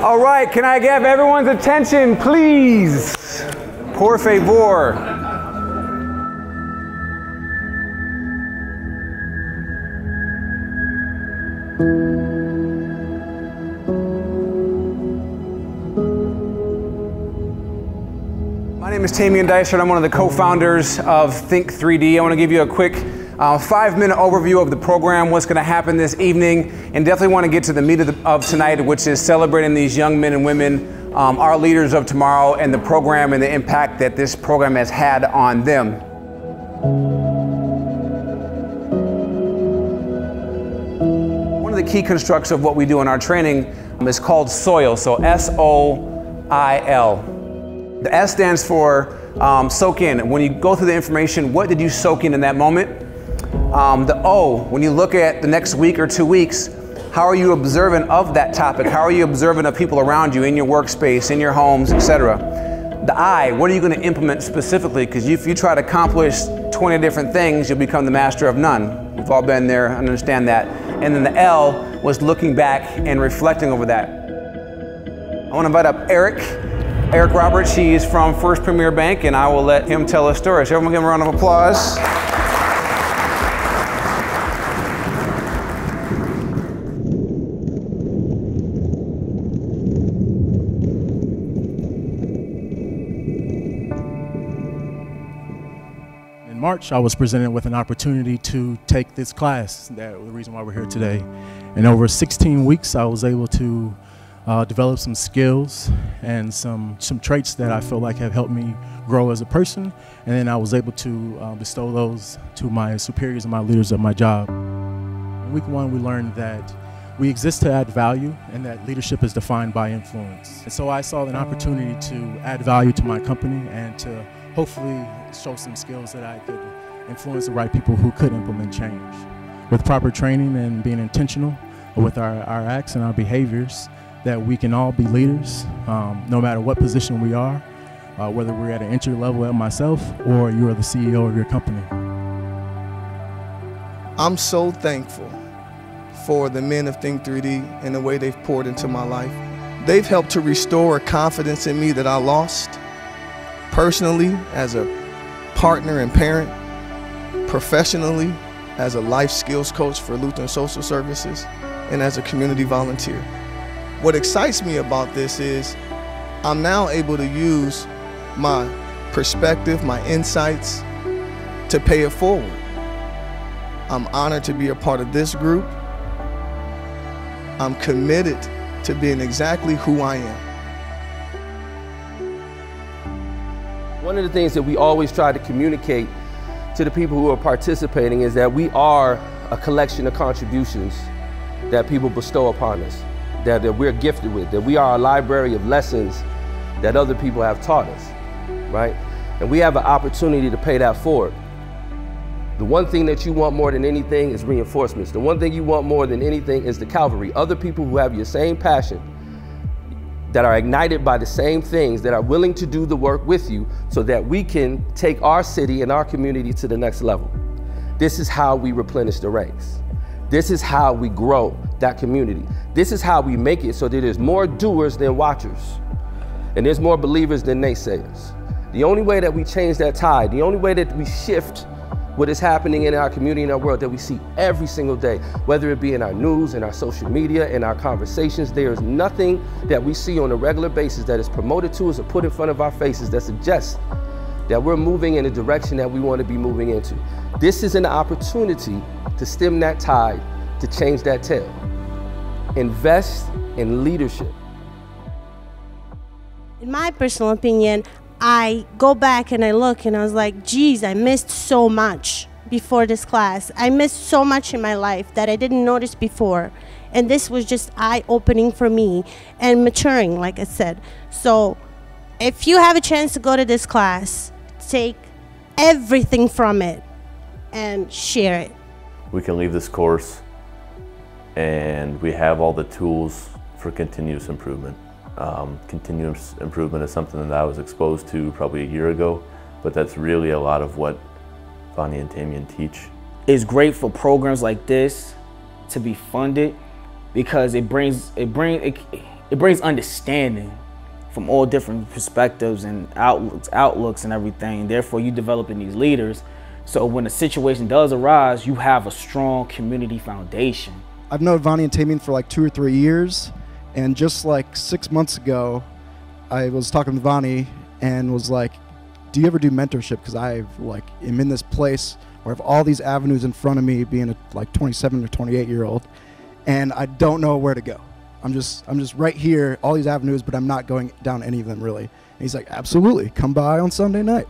All right, can I have everyone's attention, please? Por favor. My name is Tamian Dysart. I'm one of the co-founders of Think 3D. I want to give you a quick uh, five-minute overview of the program, what's going to happen this evening, and definitely want to get to the meat of, the, of tonight, which is celebrating these young men and women, um, our leaders of tomorrow, and the program and the impact that this program has had on them. One of the key constructs of what we do in our training is called SOIL, so S-O-I-L. The S stands for um, soak in. When you go through the information, what did you soak in in that moment? Um, the O, when you look at the next week or two weeks, how are you observant of that topic? How are you observant of people around you in your workspace, in your homes, etc.? The I, what are you going to implement specifically? Because if you try to accomplish 20 different things, you'll become the master of none. We've all been there, understand that. And then the L was looking back and reflecting over that. I want to invite up Eric. Eric Roberts, he's from First Premier Bank, and I will let him tell a story. So everyone give him a round of applause. In March, I was presented with an opportunity to take this class. That the reason why we're here today. And over 16 weeks, I was able to uh, develop some skills and some some traits that I feel like have helped me grow as a person. And then I was able to uh, bestow those to my superiors and my leaders at my job. In week one, we learned that we exist to add value and that leadership is defined by influence. And so I saw an opportunity to add value to my company and to hopefully show some skills that I could influence the right people who could implement change. With proper training and being intentional with our, our acts and our behaviors, that we can all be leaders, um, no matter what position we are, uh, whether we're at an entry level at myself or you are the CEO of your company. I'm so thankful for the men of Think 3D and the way they've poured into my life. They've helped to restore confidence in me that I lost personally as a partner and parent, professionally as a life skills coach for Lutheran Social Services, and as a community volunteer. What excites me about this is I'm now able to use my perspective, my insights to pay it forward. I'm honored to be a part of this group. I'm committed to being exactly who I am. One of the things that we always try to communicate to the people who are participating is that we are a collection of contributions that people bestow upon us, that, that we're gifted with, that we are a library of lessons that other people have taught us, right? And we have an opportunity to pay that forward. The one thing that you want more than anything is reinforcements. The one thing you want more than anything is the Calvary. Other people who have your same passion, that are ignited by the same things, that are willing to do the work with you so that we can take our city and our community to the next level. This is how we replenish the ranks. This is how we grow that community. This is how we make it so that there's more doers than watchers. And there's more believers than naysayers. The only way that we change that tide, the only way that we shift what is happening in our community and our world that we see every single day, whether it be in our news, in our social media, in our conversations, there is nothing that we see on a regular basis that is promoted to us or put in front of our faces that suggests that we're moving in the direction that we want to be moving into. This is an opportunity to stem that tide, to change that tail. Invest in leadership. In my personal opinion, I go back and I look and I was like, geez, I missed so much before this class. I missed so much in my life that I didn't notice before. And this was just eye opening for me and maturing, like I said. So if you have a chance to go to this class, take everything from it and share it. We can leave this course and we have all the tools for continuous improvement. Um, continuous improvement is something that I was exposed to probably a year ago, but that's really a lot of what Vaney and Tamian teach. It's great for programs like this to be funded because it brings it brings it, it brings understanding from all different perspectives and outlooks, outlooks and everything. Therefore, you developing these leaders. So when a situation does arise, you have a strong community foundation. I've known Vaney and Tamien for like two or three years, and just like six months ago, I was talking to Vaney and was like, "Do you ever do mentorship? Because I like am in this place where I have all these avenues in front of me, being a like 27 or 28 year old, and I don't know where to go. I'm just I'm just right here, all these avenues, but I'm not going down any of them really." And he's like, "Absolutely, come by on Sunday night."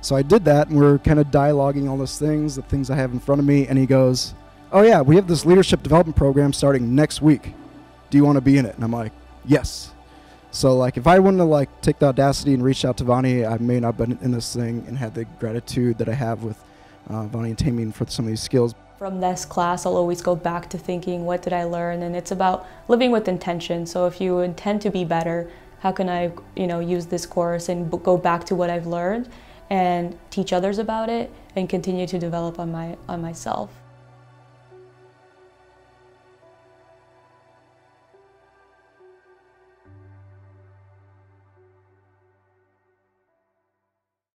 So I did that, and we're kind of dialoguing all those things, the things I have in front of me, and he goes, "Oh yeah, we have this leadership development program starting next week. Do you want to be in it?" And I'm like, "Yes." So like if I wouldn't have like take the audacity and reached out to Vaney, I may not have been in this thing and had the gratitude that I have with uh, Vaney and Tamien for some of these skills. From this class, I'll always go back to thinking, what did I learn? And it's about living with intention. So if you intend to be better, how can I, you know, use this course and go back to what I've learned and teach others about it and continue to develop on my on myself.